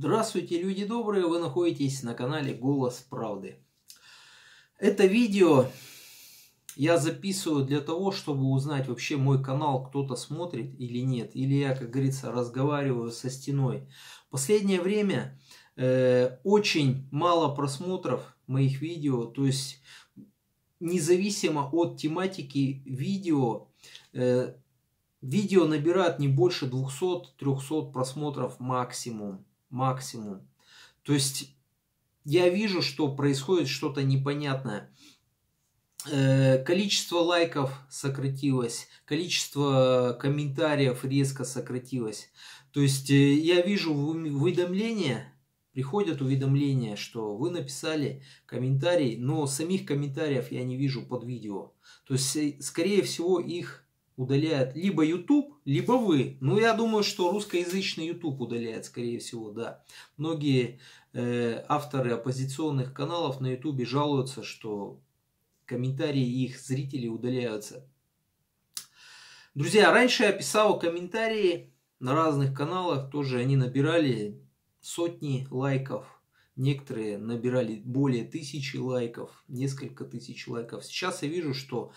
Здравствуйте, люди добрые! Вы находитесь на канале Голос Правды. Это видео я записываю для того, чтобы узнать вообще мой канал кто-то смотрит или нет. Или я, как говорится, разговариваю со стеной. Последнее время э, очень мало просмотров моих видео. То есть независимо от тематики видео, э, видео набирает не больше 200-300 просмотров максимум максимум. То есть я вижу, что происходит что-то непонятное. Э, количество лайков сократилось, количество комментариев резко сократилось. То есть э, я вижу уведомления, приходят уведомления, что вы написали комментарий, но самих комментариев я не вижу под видео. То есть, э, скорее всего, их удаляет либо YouTube, либо вы. Ну, я думаю, что русскоязычный YouTube удаляет, скорее всего, да. Многие э, авторы оппозиционных каналов на YouTube жалуются, что комментарии их зрителей удаляются. Друзья, раньше я писал комментарии на разных каналах, тоже они набирали сотни лайков. Некоторые набирали более тысячи лайков, несколько тысяч лайков. Сейчас я вижу, что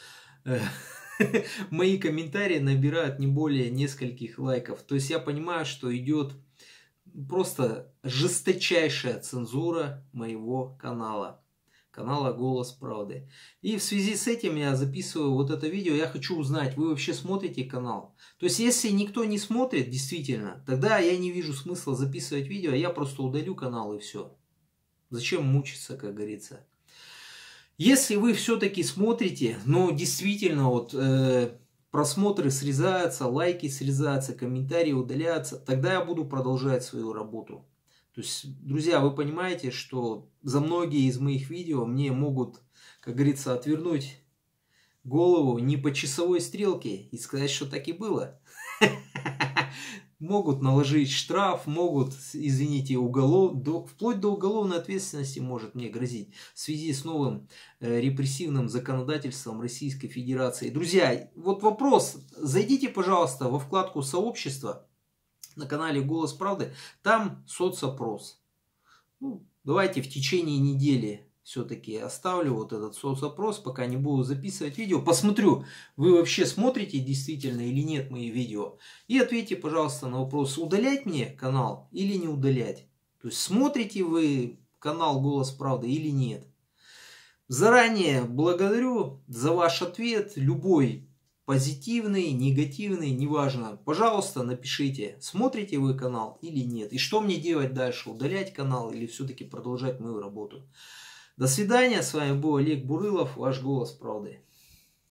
э, мои комментарии набирают не более нескольких лайков. То есть я понимаю, что идет просто жесточайшая цензура моего канала. Канала «Голос правды». И в связи с этим я записываю вот это видео. Я хочу узнать, вы вообще смотрите канал? То есть, если никто не смотрит, действительно, тогда я не вижу смысла записывать видео, я просто удалю канал и все. Зачем мучиться, как говорится. Если вы все-таки смотрите, но действительно вот э, просмотры срезаются, лайки срезаются, комментарии удаляются, тогда я буду продолжать свою работу. То есть, друзья, вы понимаете, что за многие из моих видео мне могут, как говорится, отвернуть голову не по часовой стрелке и сказать, что так и было. могут наложить штраф, могут, извините, уголов, до, вплоть до уголовной ответственности может мне грозить в связи с новым э, репрессивным законодательством Российской Федерации. Друзья, вот вопрос, зайдите, пожалуйста, во вкладку сообщества на канале Голос Правды, там соцопрос. Ну, давайте в течение недели все-таки оставлю вот этот соцопрос, пока не буду записывать видео. Посмотрю, вы вообще смотрите действительно или нет мои видео. И ответьте, пожалуйста, на вопрос, удалять мне канал или не удалять. То есть смотрите вы канал Голос Правды или нет. Заранее благодарю за ваш ответ, любой позитивный, негативный, неважно. Пожалуйста, напишите, смотрите вы канал или нет. И что мне делать дальше, удалять канал или все-таки продолжать мою работу. До свидания, с вами был Олег Бурылов, ваш голос правды.